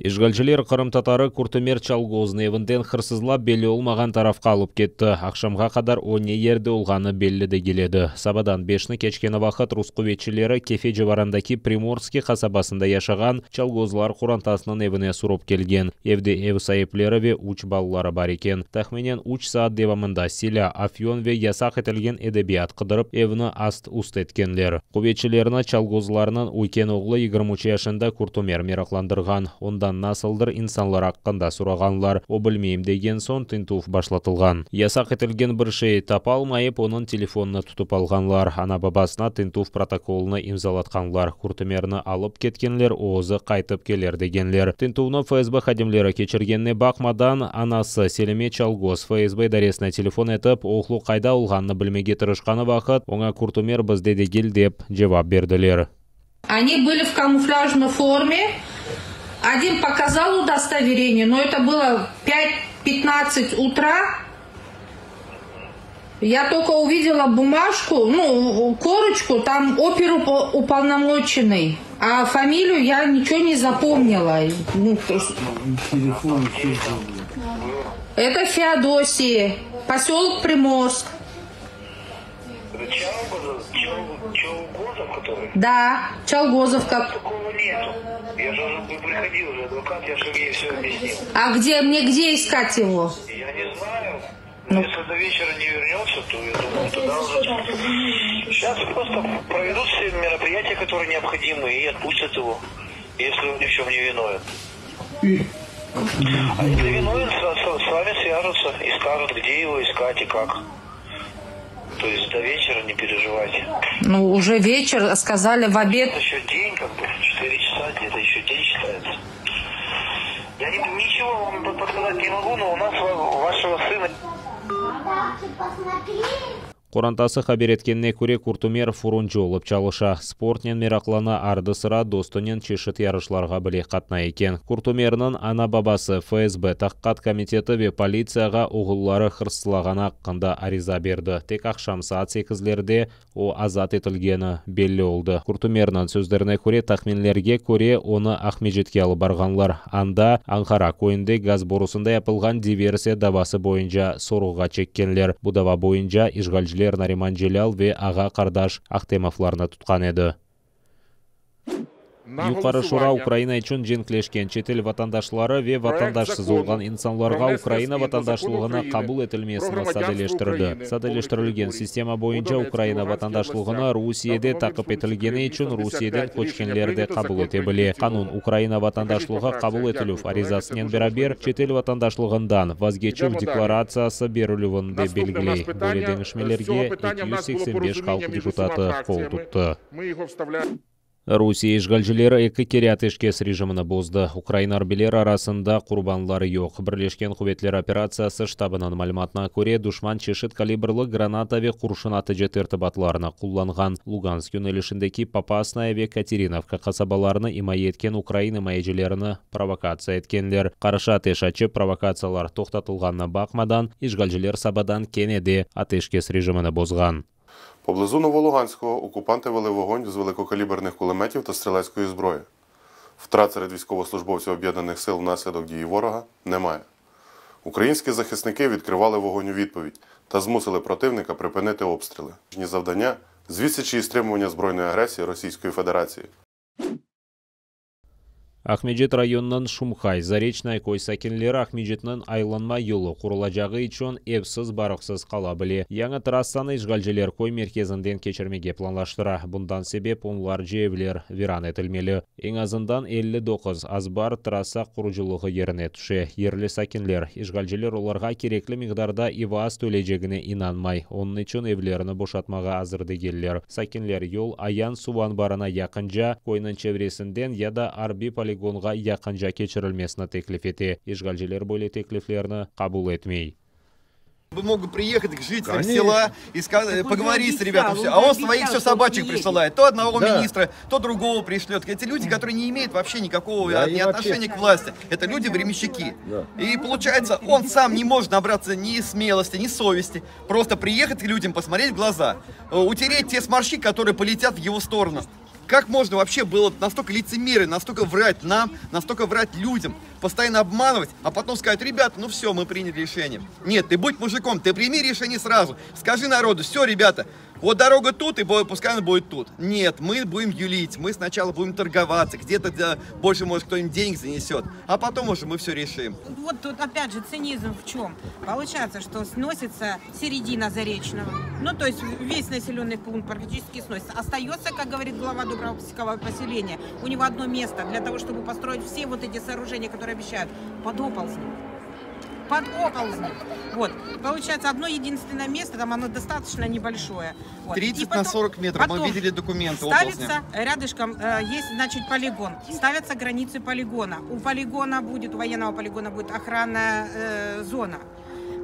Ишгалчылар Қырым татары Куртумер чалгозын евінден қырсызлап белі олмаған тарафқа алып кетті. Ақшамға қадар о не ерді олғаны белі де келеді. Сабадан бешні кечкені вақыт русқы кефе жеварандаки Приморский қасабасында яшаған чалгозлар құрантасының евіне сұрып келген. Евде ев сайыплері ве уч баллары бар екен. Тахменен уч саат девамында силя афьон ве ясақ етілген эдебият қыдырып евіні аст уст еткенлер. Құветшілеріні чалгозларының уйкен оғлы 23 яшында Куртумер мерақландырған. Онда насылдыр инсанлар аққанда сұрағанлар о білмейм деген соң тинтуф башлатылған. Ясақ етілген бір шей тапа алмайып оның телефонны тұтып алғанлар ана бабасына тинтуф протоколыны имзалатқанлар куртымерні алып кеткенлер оозы қайтып келер дегенлер. Тинтуфны фсб хадимлері кечіргеніне бақмадан анасы селеме чалгоз фсб идаресіне телефон етіп оғлу қайда олғанны білмеге тырышқаны вақыт оңа деп берділер. Они были в камуфляжной форме, Один показал удостоверение, но это было 5-15 утра. Я только увидела бумажку, ну, корочку, там оперуполномоченный. А фамилию я ничего не запомнила. Ну, это Феодосия, поселок Приморск. Чалгозов, который? Да, Чалгозовка. Такого нету. Я же приходил, уже адвокат, я же ей все объяснил. А где, мне где искать его? Я не знаю. Ну. Если до вечера не вернется, то я думаю, тогда уже... Сейчас просто проведут все мероприятия, которые необходимы, и отпустят его, если он ни в чем не виновен. А если виновен, с вами свяжутся и скажут, где его искать и как. То есть до вечера не переживайте. Ну, уже вечер, сказали в обед. Это еще день, как бы, 4 часа, где-то еще день считается. Я не, ничего вам подсказать не могу, но у нас вашего сына... Қорантасы хабер еткеніне көре Куртумер фурунчу олып чалыша. Спортнен мерақлана арды сыра достынен чешіт ярышларға біле қатна екен. Куртумернің ана бабасы ФСБ таққат комитеті ве полицияға оғыллары қырсылаған аққында ариза берді. Тек ақшам саат 8 о азат етілгені белі олды. Куртумернің сөздеріне көре тахминлерге көре оны Ахмеджетке алып барғанлар. Анда газ борусында япылған диверсия давасы бойынша соруға чеккенлер. Бойынша Нариман Желял ве аға қардаш Ақтемовларны тұтқан еді. Юқары Шура Украина үшін женклешкен четел ватандашлары ве ватандашсыз олған инсанларға Украина ватандашлығына қабыл етілмесіні сәделештірді. Сәделештірілген система бойынша Украина ватандашлығына Русиеде тақып етілгені үшін Русиеден көчкенлерді қабыл ете біле. Қанун Украина ватандашлығы қабыл етілу аризасымен берабер четел ватандашлығындан вазгечу декларациясы берілуінде белгілей. Ішмелерге 285 халық депутаты қол тұтты. Русия ишгалжилері екі керят ешкес режиміні бозды. Украина арбелер арасында құрбанлары жоқ. Бірлешкен құветлер операциясы штабының мәліметіне көре душман чешет калибрлы граната ве құршын аты жетерті батларына құлланған Луганск юнелішіндегі Попасная ве Катериновка қасабаларыны имай еткен Украина майжелеріні провокация еткенлер. Қарыша атеш провокациялар тоқтатылғанына бақмадан, ишгалжилер сабадан кенеде атешкес режиміні бозған. Поблизу Новолуганського окупанти вели вогонь з великокаліберних кулеметів та стрілецької зброї. Втрат серед військовослужбовців об'єднаних сил внаслідок дії ворога немає. Українські захисники відкривали вогонь у відповідь та змусили противника припинити обстріли. Завдання звідсичі і стримування збройної агресії Російської Федерації. Ахмеджет районынан Шумхай, Заречнай кой сәкенлері Ахмеджетнің айланма юлы құрылажағы ичон эпсіз барықсыз қала біле. Яңы трассаны ишгалжелер кой мерkezінден кечірмеге планлаштыра. Бұндан себеп онлар жевлер виран етілмелі. Ең азындан 59 азбар трасса құрыжылығы еріне түше. Ерлі сәкенлер, ишгалжелер оларға кереклі миғдарда ивас төлежегіне инанмай. Оның ичон евлеріні бошатмаға азырды келлер. Сәкенлер yol аян суван барына яқынжа, койның чевресінден яда арби полигонға яқынжа кечірілмесіні теклиф ете ишгалжелер бойлы теклифлеріні қабыл етмей Бы мог приехать к жителям Конечно. села и сказать, поговорить с ребятами. А он своих все собачек присылает. То одного да. министра, то другого пришлет. Эти люди, которые не имеют вообще никакого да, ни отношения вообще... к власти. Это люди временщики. Да. И получается, он сам не может набраться ни смелости, ни совести. Просто приехать к людям, посмотреть в глаза. Утереть те сморщи, которые полетят в его сторону. Как можно вообще было настолько лицемерие, настолько врать нам, настолько врать людям, постоянно обманывать, а потом сказать, ребята, ну все, мы приняли решение. Нет, ты будь мужиком, ты прими решение сразу. Скажи народу, все, ребята, вот дорога тут, и пускай она будет тут. Нет, мы будем юлить, мы сначала будем торговаться, где-то больше, может, кто-нибудь денег занесет, а потом уже мы все решим. Вот тут опять же цинизм в чем? Получается, что сносится середина Заречного, ну то есть весь населенный пункт практически сносится. Остается, как говорит глава Дубровского поселения, у него одно место для того, чтобы построить все вот эти сооружения, которые обещают, под оползнем под оползнем. Вот. Получается, одно единственное место, там оно достаточно небольшое. Вот. 30 потом, на 40 метров, мы видели документы Ставится оползня. рядышком, э, есть, значит, полигон. Ставятся границы полигона. У полигона будет, у военного полигона будет охранная э, зона.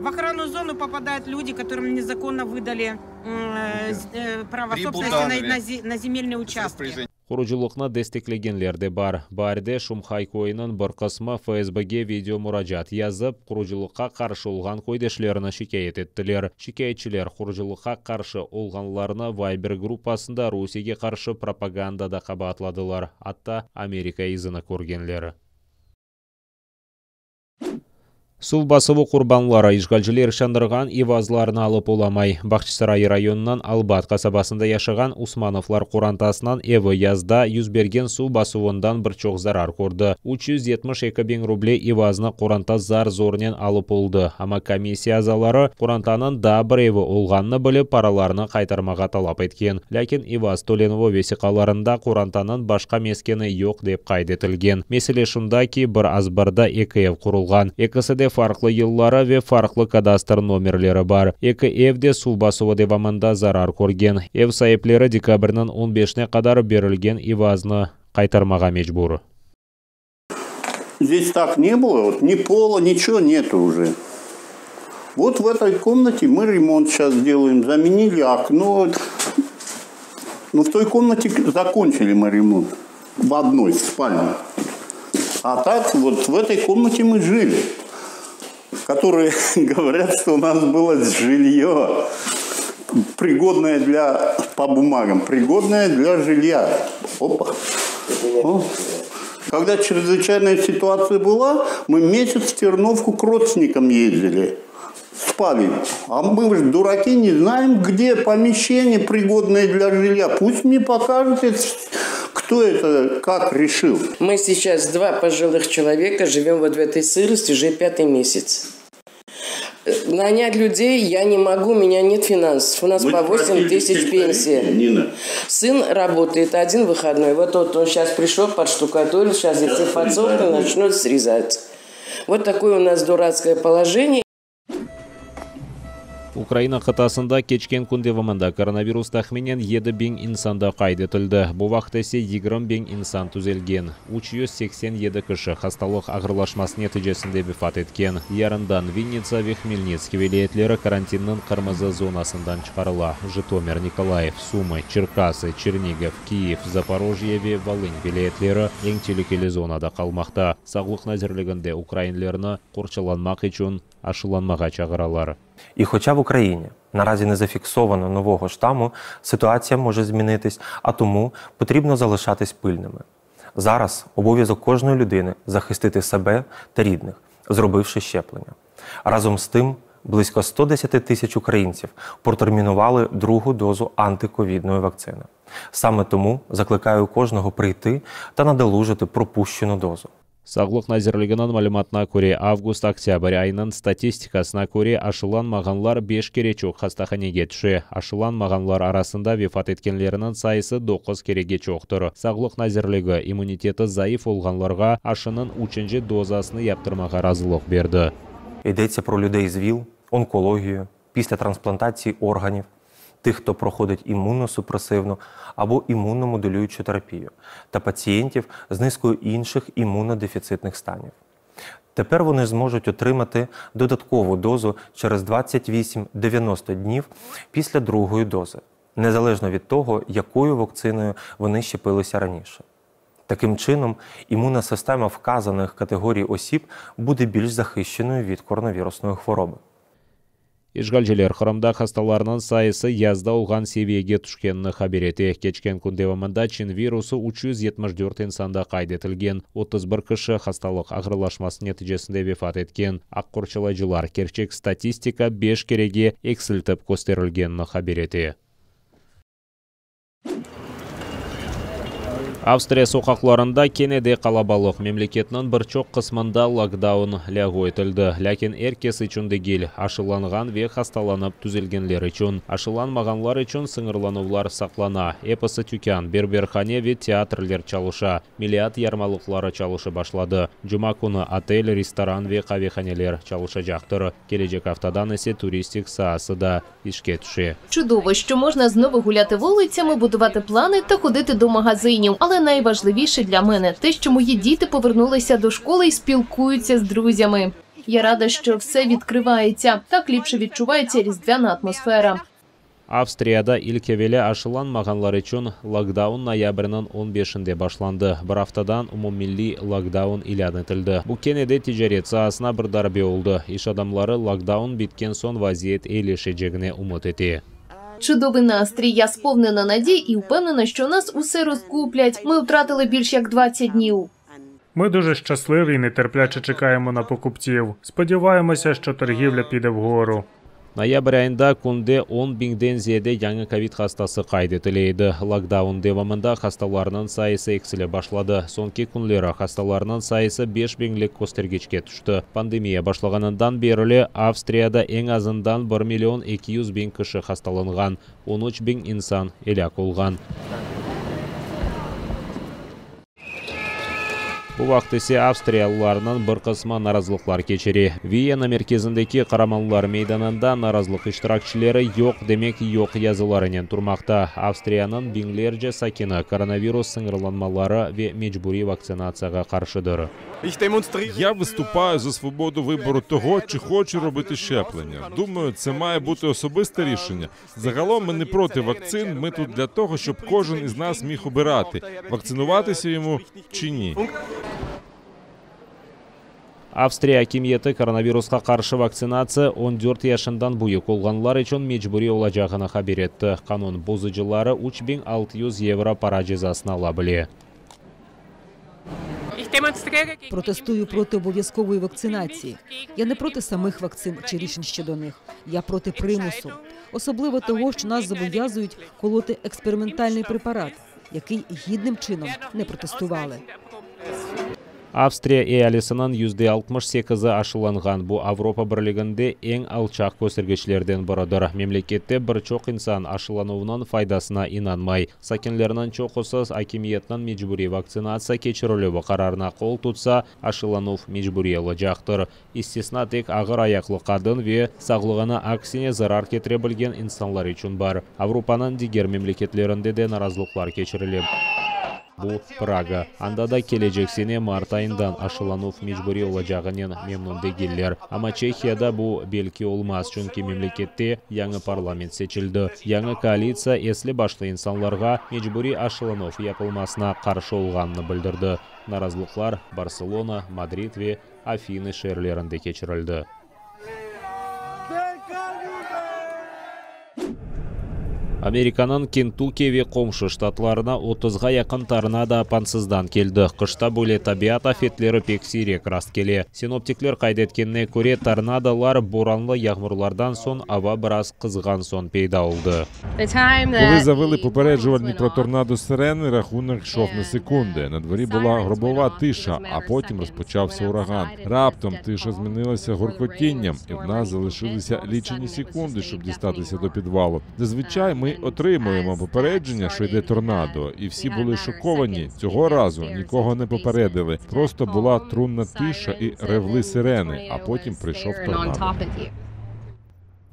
В охранную зону попадают люди, которым незаконно выдали э, э, право собственности на, на, на земельные участки. Құружылықны дестеклегенлер де бар. Барде Шумхай койынан бір қысмы ФСБге видео мұражат язып, құружылыққа қаршы олған койдешлеріні шикайет еттілер. Шикаетчілер құружылыққа қаршы олғанларыны Вайбер группасында Русиге қаршы пропагандада қабатладылар. Атта Америка изіні көргенлері. Сул басыбы құрбанлары ишгалчылар шандырған ивазларын алып оламай. Бақчысарай районынан Албат қасабасында яшыған Усмановлар қурантасынан евы язда юзберген су басуындан бір чоқ зарар көрді. 372 бен рубле ивазны құранта зар зорнен алып олды. Ама комиссия азалары құрантанын да бір еві олғанны біліп параларыны қайтармаға талап еткен. Ләкин иваз құрантанын башқа мескені yok деп бір азбарда екі ев құрылған. Екісі де farklı yıllara ve farklı kadastr номерлері бар. Екі evде су басуы девамында зарар көрген. Ev sahipleri декабрьнің 15-не қадар берілген ивазны қайтармаға мечбур. Здесь так не было, вот ни пола, ничего нету уже. Вот в этой комнате мы ремонт сейчас делаем, заменили окно. Ну, в той комнате закончили мы ремонт. В одной спальне. А так вот в этой комнате мы жили которые говорят, что у нас было жилье, пригодное для, по бумагам, пригодное для жилья. Опа. О. Когда чрезвычайная ситуация была, мы месяц в Терновку к родственникам ездили. Спали. А мы же дураки, не знаем, где помещение, пригодное для жилья. Пусть мне покажут, кто это как решил. Мы сейчас два пожилых человека живем вот в этой сырости уже пятый месяц. Нанять людей я не могу, у меня нет финансов. У нас Вы по 8 тысяч пенсия. Нина. Сын работает один выходной. Вот тот он сейчас пришел, подштукатурил, сейчас эти подсолнухи начнут срезать. Вот такое у нас дурацкое положение. Украина қытасында кечкен күндевімінде коронавирус тахменен еді бен инсанда қайдетілді. Бұл вақыт есе 20 бен инсан түзелген. 387 кіші хасталық ағырлашмасы нәтижесінде вифат еткен. Ярындан Винница ве Хмельницкий вилеетлері карантиннің қырмызы зонасындан шығарыла. Житомир, Николаев, Сумы, Черкасы, Чернигов, Киев, Запорожье ве Волынь вилеетлері ең телекелі зонада қалмақта. Сағлық нәзірлігінде украинлеріні қорчаланмақ үшін ашыланмаға чағыралар. І хоча в Україні наразі не зафіксовано нового штаму, ситуація може змінитись, а тому потрібно залишатись пильними. Зараз обов'язок кожної людини захистити себе та рідних, зробивши щеплення. Разом з тим, близько 110 тисяч українців протермінували другу дозу антиковідної вакцини. Саме тому закликаю кожного прийти та надолужити пропущену дозу. Саглық нәзірлігінің мәліметіне көре август-октябрь айының статистикасына көре ашыланмағанлар 5 керечок хастаханеге түші. Ашыланмағанлар арасында вефат еткенлерінің сайысы 9 кереге чоқтыр. Саглық нәзірлігі иммунитеті заиф олғанларға ашының ученже дозасыны яптырмаға разылық берді. Йдеться про людей з ВІЛ, онкологію, після трансплантації органів, тих, хто проходить імуносупресивну або імуномодулюючу терапію, та пацієнтів з низкою інших імунодефіцитних станів. Тепер вони зможуть отримати додаткову дозу через 28-90 днів після другої дози, незалежно від того, якою вакциною вони щепилися раніше. Таким чином, імунна система вказаних категорій осіб буде більш захищеною від коронавірусної хвороби. Ишгалжелер хырамда хасталарынан сайысы язда олған севиеге түшкенні хабереті. Кечкен күндевамында чин вирусы 374 инсанда қайдетілген. 31 кіші хасталық ағырлашмасы нәтижесінде вефат еткен. Аққұрчылайжылар керчек статистика 5 кереге эксілтіп көстерілгенні хабереті. Австрия соқақларында Кенеде қалабалық мемлекетінің бір чоқ қысмында локдаун ләғу етілді. Ләкин әркес үшін дегел ашыланған ве хасталанып түзелгенлер үшін. Ашыланмағанлар үшін сыңырланулар сақлана. Эпосы түкян, берберхане ве театрлер чалыша. Миллиат ярмалықлары чалышы башлады. Жұма күні отель, ресторан ве қавеханелер чалыша жақтыр. Кележек автодан есе туристик саасы да ішке түше. Чудово, що можна знову гуляти вулицями, будувати плани та ходити до магазинів. Але найважливіше для мене те, що мої діти повернулися до школи і спілкуються з друзями. Я рада, що все відкривається. Так ліпше відчувається різдвяна атмосфера. Австрияда илкевеле ашыланмағанлар үшін локдаун ноябрінің 15-інде башланды. Бір аптадан умуммилли локдаун илан етілді. Бұл кенеде тижарет саасына бір дарбе олды. Иш адамлары локдаун біткен сон вазиет ейлешежегіне умут ете. Чудовий настрій. Я сповнена надій і впевнена, що нас усе розкуплять. Ми втратили більш як 20 днів. Ми дуже щасливі і нетерпляче чекаємо на покупців. Сподіваємося, що торгівля піде вгору. Ноябрь айында күнде 10 биңден зиеде яңы ковид хастасы қайды етіледі. Локдаун девамында хасталарының сайысы экселе башлады. Сонки күнлері хасталарының сайысы 5 биңлік көстергечке түшті. Пандемия башлағанындан берілі Австрияда ең азындан 1 миллион 200 бин кіші хасталынған, 13 бин инсан еляк олған. Бұл вақыт есе австриялыларының бір қысма наразылықлар кечері. Виена мерkezindeki қараманлар мейданында наразылық иштиракчылары yok демек yok языларынан тұрмақта. Австрияның биңлерже сакины коронавирус сыңырланмалары ве мечбури вакцинацияға қаршыдыр. Я виступаю за свободу вибору того, чи хочу робити щеплення. Думаю, це має бути особисте рішення. Загалом ми не проти вакцин. Ми тут для того, щоб кожен із нас міг обирати, вакцинуватися йому чи ні. Австрия акимиеті коронавирусқа қаршы вакцинация 14 яшындан бұйық олғанлар үшін мечбүри олажағына хабер етті. Қанун бұзыжылары 3600 евро пара жазасын ала біле. Протестую проти обов'язкової вакцинації. Я не проти самих вакцин чи рішень щодо них. Я проти примусу, особливо того, що нас зобов'язують колоти експериментальний препарат, який гідним чином не протестували. Австрия эялисынан yüzde 68-ы ашыланған. Бұл Авропа бірлігінде ең алчақ көсіргішлерден бірідір. Мемлекетте бір чоқ инсан ашылануынан файдасына инанмай. Сакенлерінің чоқысыз акимиетінің мejburiy вакцинация кечірілуі қарарына қол тұтса, ашыланув мejburiyli жақтыр. Истесна тек ағыр аяқлы қадын ве сағлығына аксине зарар кетіре білген инсанлар үшін бар. Авропаның дигер мемлекетлерінде де наразылықлар кечіріліп. Бұл Прага. Анда да кележек сене март айындан ашыланув мejburi olacağının memnun değiller. Ama Чехияда бұл белки olmaz çünkü мемлекетте яңы парламент сечілді. Яңы коалиция эсле башлы инсанларға мejburi ашыланув yapılmasına қаршы olғанны білдірді. Наразылықлар Барселона, Мадрид ве Афины шерлерінде кечірілді. Американың Кентукки ве қомшы штатларына 30-ға яқын торнадо апансыздан келді. Қышта бөле табиат афетлері пек сирек раст келе. Синоптиклер қайдеткеніне көре торнадолар боранлы яғмырлардан сон ава біраз қызған сон пейда олды. Коли завели попереджувальні про торнадо сирени, рахунок йшов на секунди. На дворі була гробова тиша, а потім розпочався ураган. Раптом тиша змінилася горкотінням, і в нас залишилися лічені секунди, щоб дістатися до підвалу. Зазвичай ми отримуємо попередження, що йде торнадо, і всі були шоковані. Цього разу нікого не попередили. Просто була трунна тиша і ревли сирени, а потім прийшов торнадо.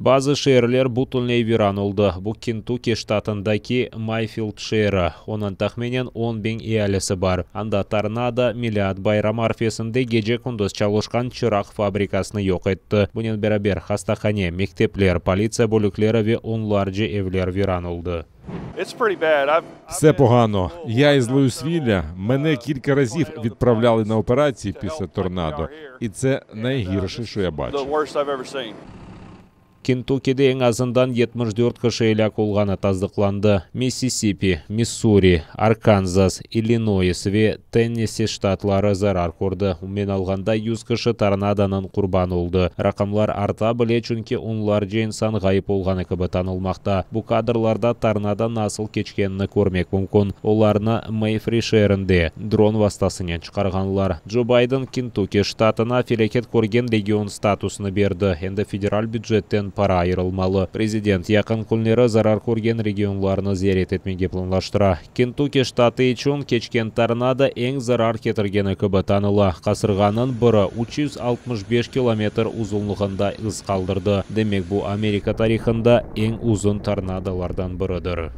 Базы шерлер бутылней виран олды. Бұл Кентукки штатындаки Майфилд шері. Оның тахменен 10 бен иялесі бар. Анда торнадо миллиард байрам арфесінде геже күндіз чалушқан чырақ фабрикасыны yok етті. Бұнен бәрабер хастахане, мектеплер, полиция бөліклері ве онларжы евлер виран олды. Все погано. Я із Луїсвілля. Мене кілька разів відправляли на операції після торнадо, і це найгірше, що я бачив. Кентуккиде эң азындан 74 киши элек болганы таздыкланды миссисипи миссури арканзас иллинойс ве теннесси штатлары зарар көрді. Умен алганда 100 киши торнадонун курбаны болду ракамлар арта биле чүнки унлар жейин гайып болганы кыбы таанылмакта бу кадрларда торнадо насыл кечкенini көрмек мүмкүн оларны мейфри шээринде дрон вастасынан чыгарганлар джо байден штатына көрген регион берди энди федераль бюджеттен пара айырылмалы. Президент якын күнлері зарар көрген регионларны зиярет этмекке планлаштыра. Кентукки штаты үчүн кечкен торнадо эң зарар касырганын биры үч жүз алтымыш беш километр узунлугунда из калдырды демек бу америка тарыхында эң узун торнадолордон биридир